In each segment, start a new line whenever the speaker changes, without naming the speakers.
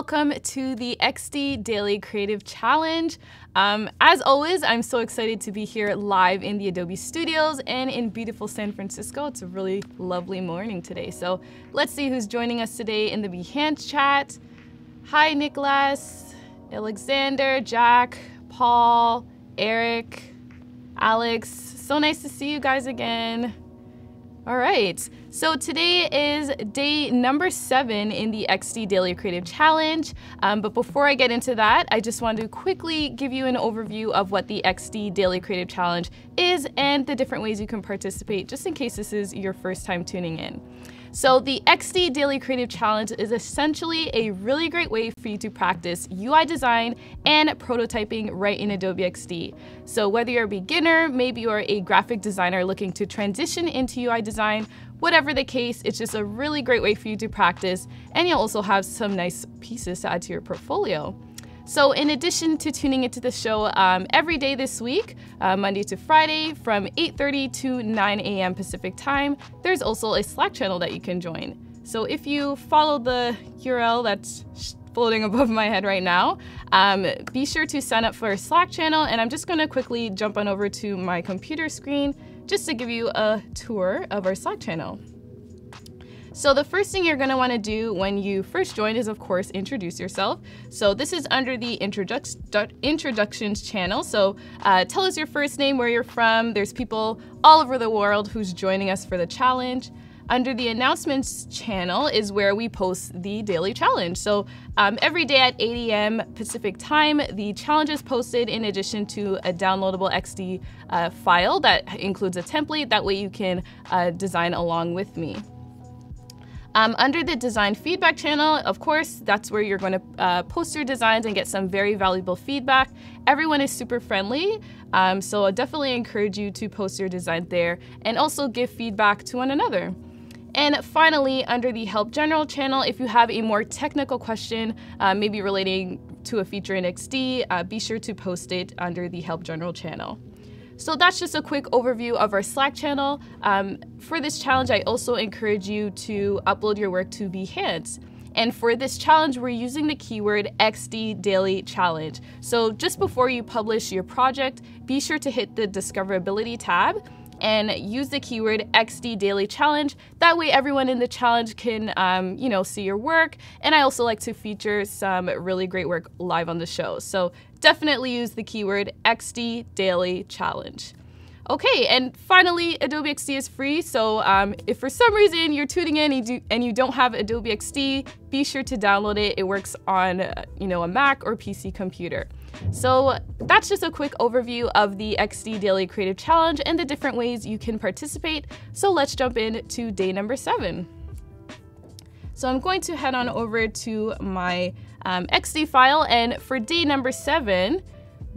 welcome to the XD Daily Creative Challenge. Um, as always, I'm so excited to be here live in the Adobe Studios and in beautiful San Francisco. It's a really lovely morning today. So let's see who's joining us today in the Behance chat. Hi, Nicholas, Alexander, Jack, Paul, Eric, Alex. So nice to see you guys again. All right, so today is day number seven in the XD Daily Creative Challenge. Um, but before I get into that, I just wanted to quickly give you an overview of what the XD Daily Creative Challenge is and the different ways you can participate, just in case this is your first time tuning in. So the XD Daily Creative Challenge is essentially a really great way for you to practice UI design and prototyping right in Adobe XD. So whether you're a beginner, maybe you're a graphic designer looking to transition into UI design, whatever the case, it's just a really great way for you to practice and you'll also have some nice pieces to add to your portfolio. So in addition to tuning into the show um, every day this week, uh, Monday to Friday from 8.30 to 9 a.m. Pacific time, there's also a Slack channel that you can join. So if you follow the URL that's floating above my head right now, um, be sure to sign up for a Slack channel. And I'm just gonna quickly jump on over to my computer screen just to give you a tour of our Slack channel. So the first thing you're gonna wanna do when you first join is of course introduce yourself. So this is under the introduc introductions channel. So uh, tell us your first name, where you're from. There's people all over the world who's joining us for the challenge. Under the announcements channel is where we post the daily challenge. So um, every day at 8 a.m. Pacific time, the challenge is posted in addition to a downloadable XD uh, file that includes a template. That way you can uh, design along with me. Um, under the design feedback channel, of course, that's where you're going to uh, post your designs and get some very valuable feedback. Everyone is super friendly, um, so I definitely encourage you to post your design there and also give feedback to one another. And finally, under the Help General channel, if you have a more technical question, uh, maybe relating to a feature in XD, uh, be sure to post it under the Help General channel. So that's just a quick overview of our Slack channel. Um, for this challenge, I also encourage you to upload your work to Behance. And for this challenge, we're using the keyword XD Daily Challenge. So just before you publish your project, be sure to hit the Discoverability tab and use the keyword XD Daily Challenge. That way everyone in the challenge can, um, you know, see your work. And I also like to feature some really great work live on the show. So definitely use the keyword XD Daily Challenge. Okay, and finally, Adobe XD is free, so um, if for some reason you're tuning in and you, do, and you don't have Adobe XD, be sure to download it. It works on, uh, you know, a Mac or PC computer. So that's just a quick overview of the XD Daily Creative Challenge and the different ways you can participate. So let's jump in to day number seven. So I'm going to head on over to my um, XD file and for day number seven,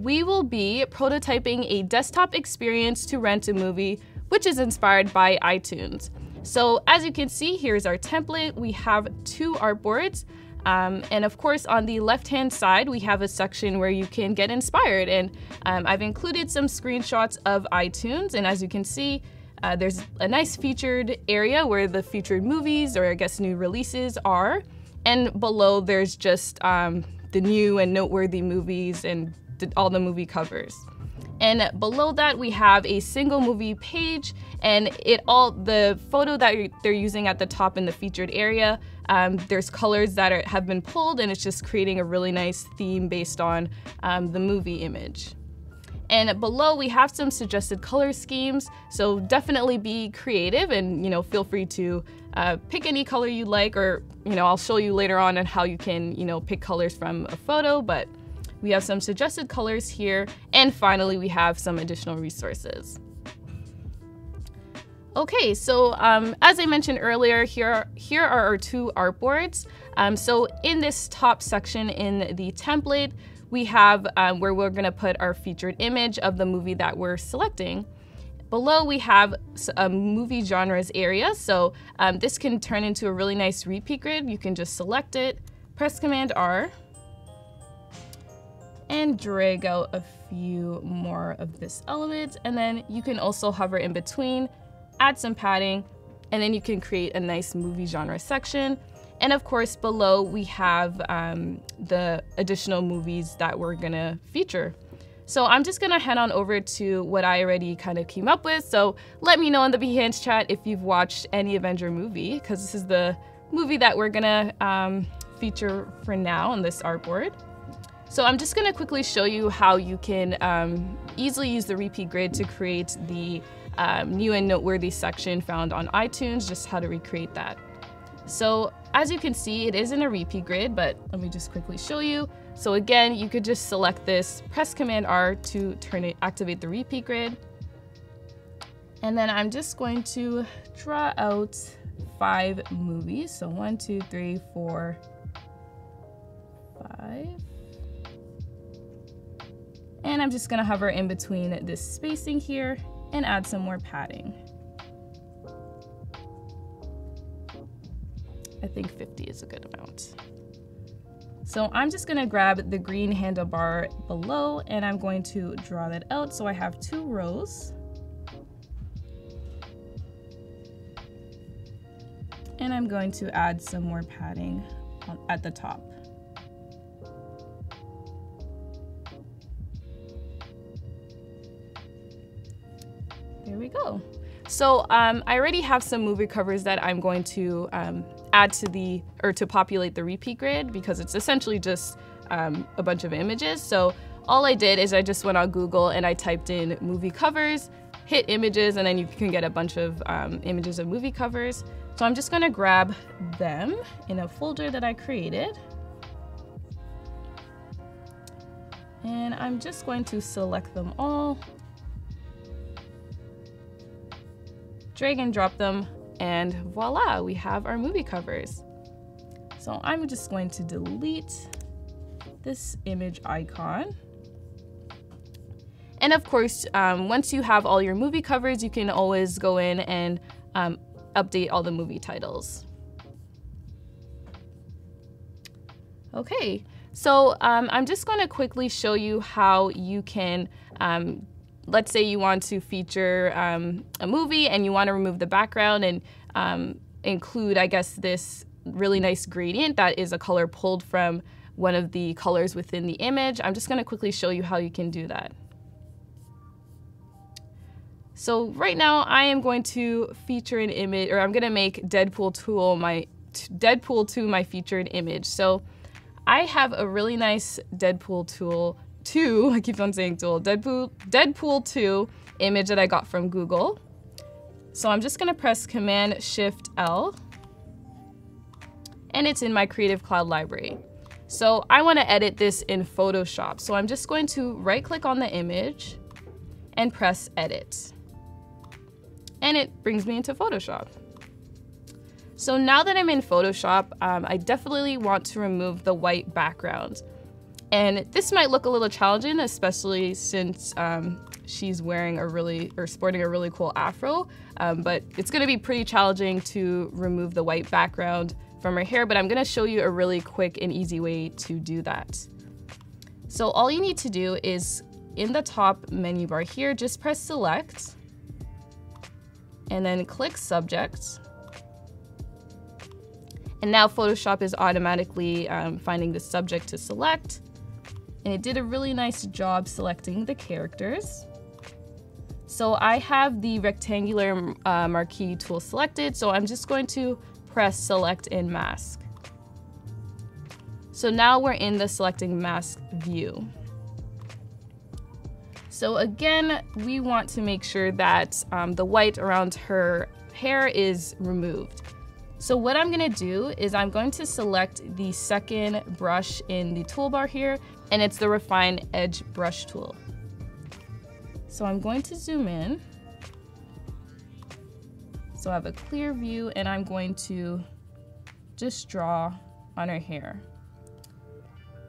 we will be prototyping a desktop experience to rent a movie, which is inspired by iTunes. So as you can see, here's our template. We have two artboards. Um, and of course, on the left-hand side, we have a section where you can get inspired. And um, I've included some screenshots of iTunes. And as you can see, uh, there's a nice featured area where the featured movies or I guess new releases are. And below there's just um, the new and noteworthy movies and all the movie covers. And below that we have a single movie page and it all the photo that they're using at the top in the featured area um, there's colors that are, have been pulled and it's just creating a really nice theme based on um, the movie image. And below we have some suggested color schemes, so definitely be creative and you know feel free to uh, pick any color you like or you know I'll show you later on on how you can you know pick colors from a photo, but we have some suggested colors here and finally we have some additional resources. Okay, so um, as I mentioned earlier, here, here are our two artboards. Um, so in this top section in the template, we have um, where we're gonna put our featured image of the movie that we're selecting. Below we have a movie genres area, so um, this can turn into a really nice repeat grid. You can just select it, press Command R, and drag out a few more of this element, and then you can also hover in between add some padding, and then you can create a nice movie genre section. And of course, below we have um, the additional movies that we're gonna feature. So I'm just gonna head on over to what I already kind of came up with. So let me know in the Behance chat if you've watched any Avenger movie, because this is the movie that we're gonna um, feature for now on this artboard. So I'm just gonna quickly show you how you can um, easily use the repeat grid to create the um, new and noteworthy section found on iTunes, just how to recreate that. So as you can see, it is in a repeat grid, but let me just quickly show you. So again, you could just select this, press Command R to turn it, activate the repeat grid. And then I'm just going to draw out five movies. So one, two, three, four, five. And I'm just gonna hover in between this spacing here and add some more padding. I think 50 is a good amount. So I'm just gonna grab the green handlebar below and I'm going to draw that out so I have two rows. And I'm going to add some more padding at the top. Go. So um, I already have some movie covers that I'm going to um, add to the, or to populate the repeat grid because it's essentially just um, a bunch of images. So all I did is I just went on Google and I typed in movie covers, hit images, and then you can get a bunch of um, images of movie covers. So I'm just gonna grab them in a folder that I created. And I'm just going to select them all, drag and drop them and voila, we have our movie covers. So I'm just going to delete this image icon. And of course, um, once you have all your movie covers, you can always go in and um, update all the movie titles. Okay, so um, I'm just going to quickly show you how you can um, let's say you want to feature um, a movie and you want to remove the background and um, include, I guess, this really nice gradient that is a color pulled from one of the colors within the image. I'm just going to quickly show you how you can do that. So right now I am going to feature an image, or I'm going to make Deadpool 2 my Deadpool 2 my featured image. So I have a really nice Deadpool tool 2, I keep on saying tool, Deadpool, Deadpool 2 image that I got from Google. So I'm just gonna press Command Shift L and it's in my Creative Cloud library. So I wanna edit this in Photoshop. So I'm just going to right click on the image and press Edit. And it brings me into Photoshop. So now that I'm in Photoshop, um, I definitely want to remove the white background. And this might look a little challenging, especially since um, she's wearing a really, or sporting a really cool afro, um, but it's gonna be pretty challenging to remove the white background from her hair, but I'm gonna show you a really quick and easy way to do that. So all you need to do is in the top menu bar here, just press select and then click subject. And now Photoshop is automatically um, finding the subject to select and it did a really nice job selecting the characters. So I have the rectangular uh, marquee tool selected, so I'm just going to press select in mask. So now we're in the selecting mask view. So again, we want to make sure that um, the white around her hair is removed. So what I'm gonna do is I'm going to select the second brush in the toolbar here and it's the Refine Edge Brush Tool. So I'm going to zoom in. So I have a clear view and I'm going to just draw on her hair.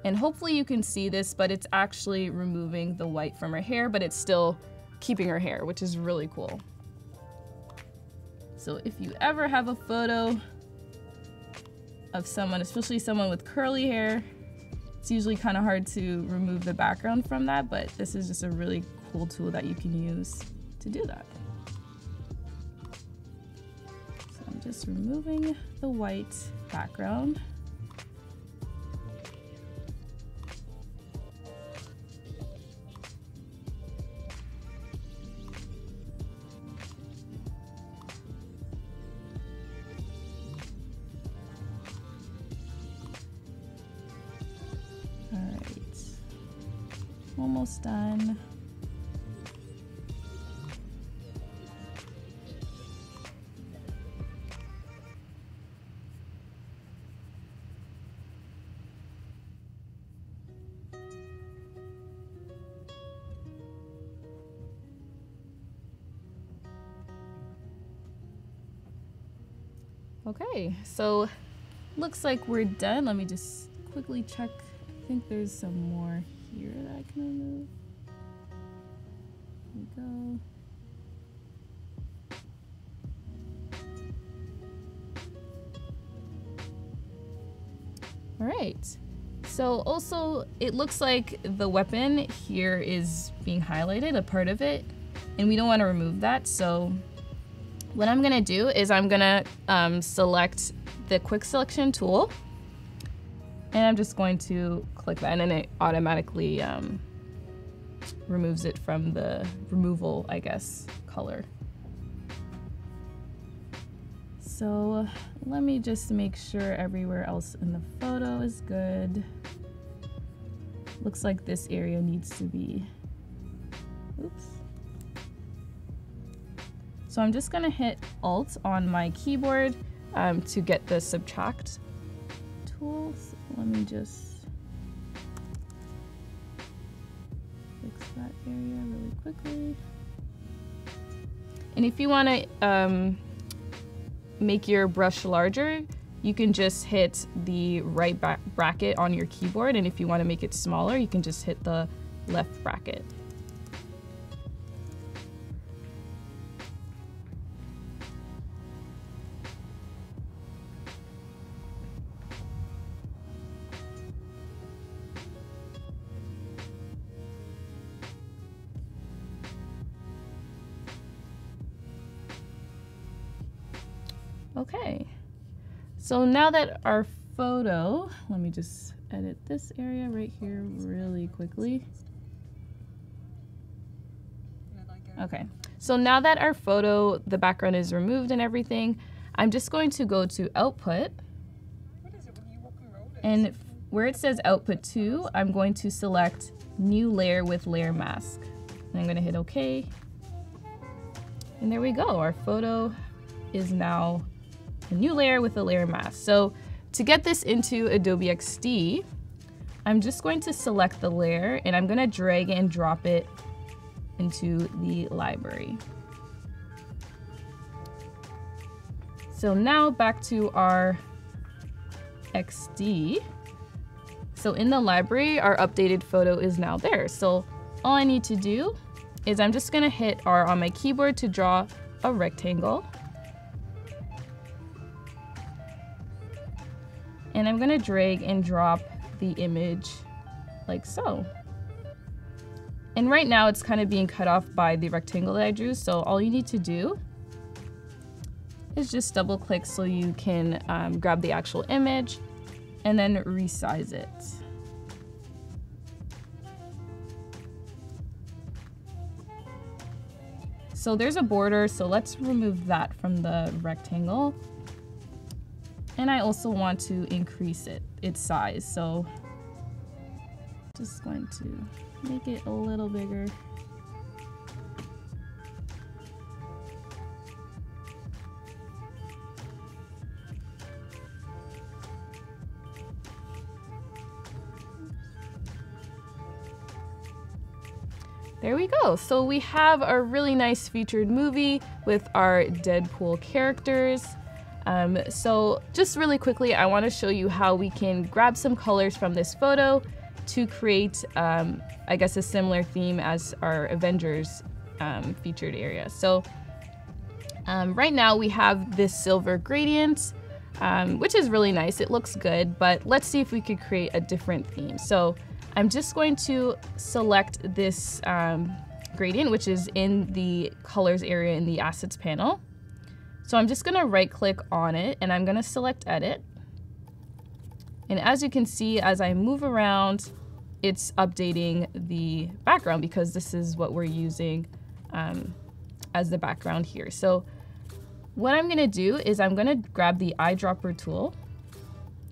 And hopefully you can see this, but it's actually removing the white from her hair, but it's still keeping her hair, which is really cool. So if you ever have a photo of someone, especially someone with curly hair, it's usually kind of hard to remove the background from that, but this is just a really cool tool that you can use to do that. So I'm just removing the white background. Almost done. Okay, so looks like we're done. Let me just quickly check. I think there's some more here that I. Here we go. All right. So also, it looks like the weapon here is being highlighted, a part of it, and we don't want to remove that. So what I'm gonna do is I'm gonna um, select the quick selection tool and I'm just going to click that and then it automatically um, removes it from the removal, I guess, color. So let me just make sure everywhere else in the photo is good. Looks like this area needs to be, oops. So I'm just gonna hit Alt on my keyboard um, to get the subtract tool. So let me just area really quickly. And if you wanna um, make your brush larger, you can just hit the right bracket on your keyboard. And if you wanna make it smaller, you can just hit the left bracket. Okay, so now that our photo, let me just edit this area right here really quickly. Okay, so now that our photo, the background is removed and everything, I'm just going to go to output. And where it says output to, I'm going to select new layer with layer mask. And I'm going to hit OK. And there we go. Our photo is now a new layer with a layer mask. So to get this into Adobe XD, I'm just going to select the layer and I'm gonna drag and drop it into the library. So now back to our XD. So in the library, our updated photo is now there. So all I need to do is I'm just gonna hit R on my keyboard to draw a rectangle. And I'm gonna drag and drop the image like so. And right now it's kind of being cut off by the rectangle that I drew, so all you need to do is just double click so you can um, grab the actual image and then resize it. So there's a border, so let's remove that from the rectangle. And I also want to increase it, its size. So just going to make it a little bigger. There we go. So we have a really nice featured movie with our Deadpool characters. Um, so just really quickly, I wanna show you how we can grab some colors from this photo to create, um, I guess, a similar theme as our Avengers um, featured area. So um, right now we have this silver gradient, um, which is really nice. It looks good, but let's see if we could create a different theme. So I'm just going to select this um, gradient, which is in the colors area in the assets panel. So I'm just gonna right click on it and I'm gonna select edit. And as you can see, as I move around, it's updating the background because this is what we're using um, as the background here. So what I'm gonna do is I'm gonna grab the eyedropper tool.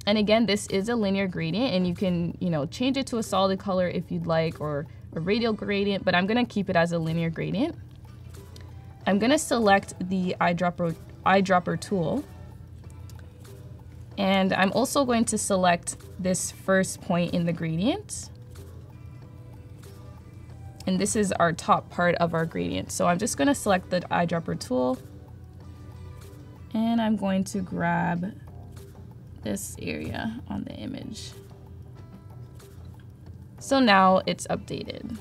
And again, this is a linear gradient and you can, you know, change it to a solid color if you'd like or a radial gradient, but I'm gonna keep it as a linear gradient. I'm gonna select the eyedropper, eyedropper tool. And I'm also going to select this first point in the gradient. And this is our top part of our gradient. So I'm just gonna select the eyedropper tool and I'm going to grab this area on the image. So now it's updated.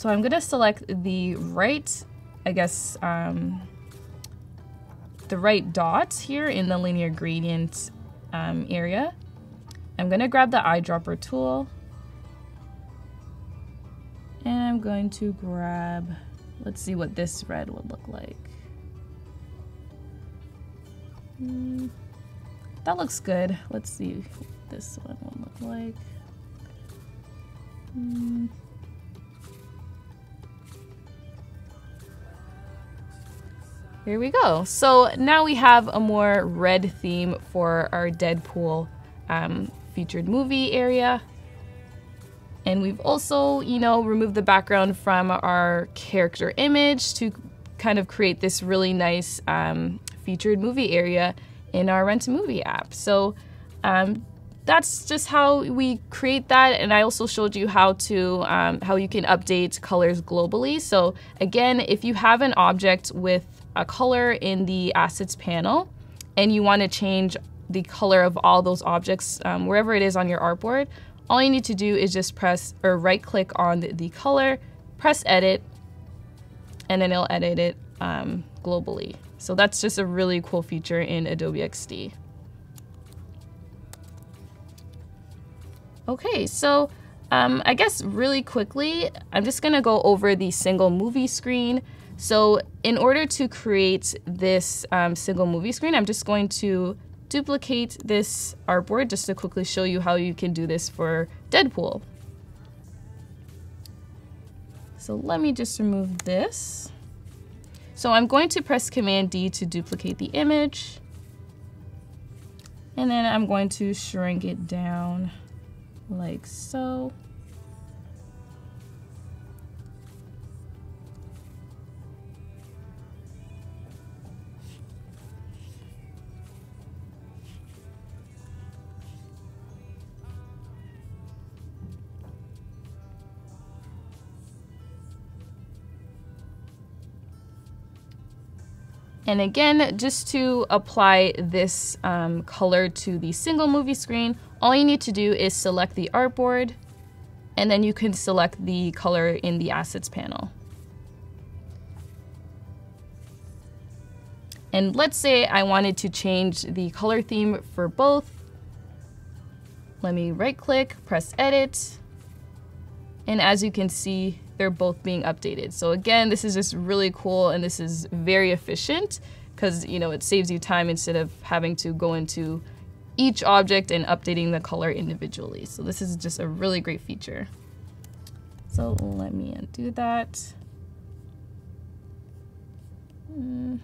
So I'm gonna select the right, I guess, um, the right dot here in the linear gradient um, area. I'm gonna grab the eyedropper tool and I'm going to grab, let's see what this red would look like. Mm, that looks good. Let's see what this one will look like. Mm. Here we go. So now we have a more red theme for our Deadpool um, featured movie area. And we've also, you know, removed the background from our character image to kind of create this really nice um, featured movie area in our Rent a Movie app. So um, that's just how we create that. And I also showed you how to um, how you can update colors globally. So again, if you have an object with a color in the assets panel and you want to change the color of all those objects um, wherever it is on your artboard, all you need to do is just press or right click on the, color, press edit, and then it'll edit it um, globally. So that's just a really cool feature in Adobe XD. Okay, so um, I guess really quickly, I'm just gonna go over the single movie screen. So in order to create this um, single movie screen, I'm just going to duplicate this artboard just to quickly show you how you can do this for Deadpool. So let me just remove this. So I'm going to press Command D to duplicate the image. And then I'm going to shrink it down like so. And again, just to apply this um, color to the single movie screen, all you need to do is select the artboard and then you can select the color in the assets panel. And let's say I wanted to change the color theme for both. Let me right click, press edit. And as you can see, they're both being updated. So again, this is just really cool and this is very efficient because you know it saves you time instead of having to go into each object and updating the color individually. So this is just a really great feature. So let me undo that. Mm.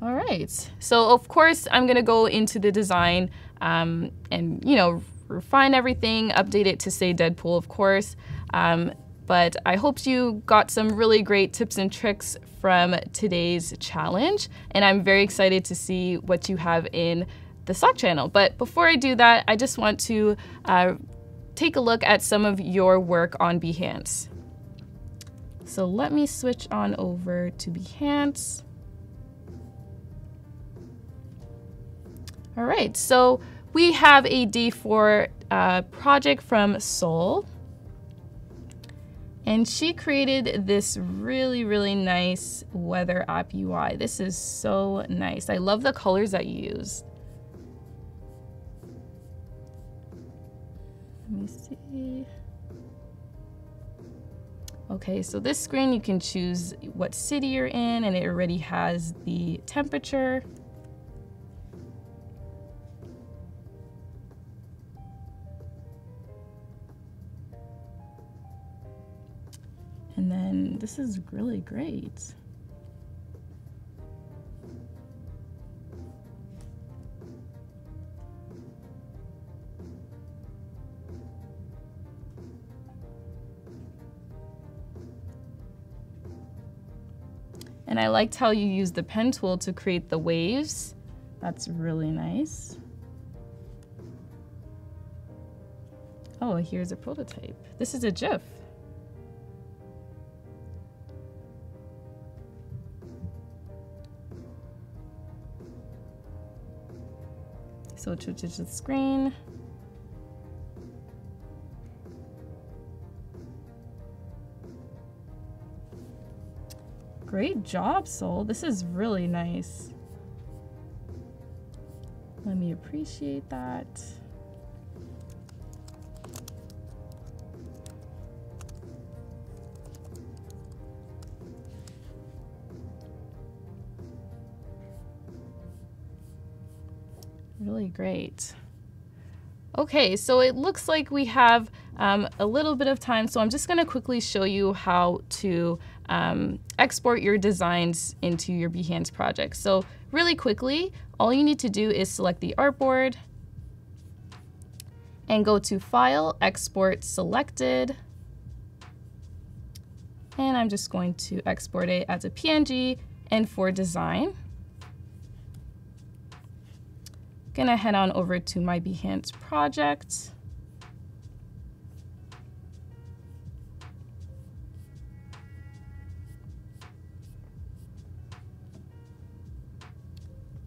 All right, so of course I'm gonna go into the design um, and you know refine everything, update it to say Deadpool, of course. Um, but I hope you got some really great tips and tricks from today's challenge, and I'm very excited to see what you have in the Slack channel. But before I do that, I just want to uh, take a look at some of your work on Behance. So let me switch on over to Behance. All right, so we have a D4 uh, project from Soul. And she created this really, really nice weather app UI. This is so nice. I love the colors that you use. Let me see. Okay, so this screen you can choose what city you're in and it already has the temperature. And this is really great. And I liked how you used the pen tool to create the waves. That's really nice. Oh, here's a prototype. This is a GIF. So to the screen. Great job, Soul. This is really nice. Let me appreciate that. Great. Okay, so it looks like we have um, a little bit of time, so I'm just going to quickly show you how to um, export your designs into your Behance project. So really quickly, all you need to do is select the artboard and go to File, Export Selected. And I'm just going to export it as a PNG and for design. Gonna head on over to my Behance project.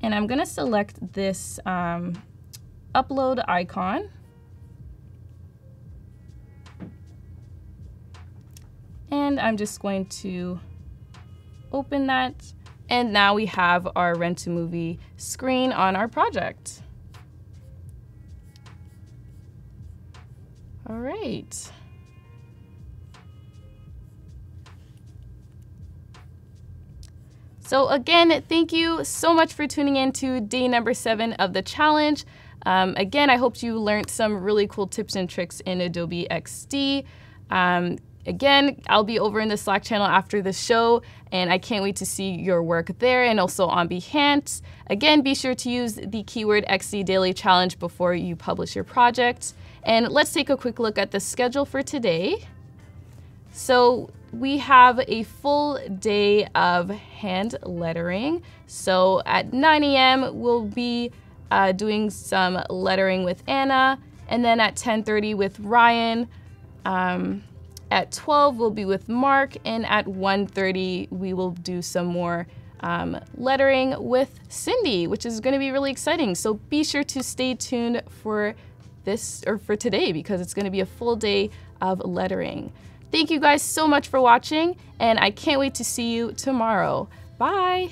And I'm gonna select this um, upload icon. And I'm just going to open that. And now we have our Rent a Movie screen on our project. All right. So again, thank you so much for tuning in to day number seven of the challenge. Um, again, I hope you learned some really cool tips and tricks in Adobe XD. Um, again, I'll be over in the Slack channel after the show, and I can't wait to see your work there and also on Behance. Again, be sure to use the keyword XD Daily Challenge before you publish your project. And let's take a quick look at the schedule for today. So we have a full day of hand lettering. So at 9 a.m. we'll be uh, doing some lettering with Anna, and then at 10:30 with Ryan. Um, at 12 we'll be with Mark, and at 1:30 we will do some more um, lettering with Cindy, which is going to be really exciting. So be sure to stay tuned for this or for today because it's going to be a full day of lettering. Thank you guys so much for watching, and I can't wait to see you tomorrow. Bye!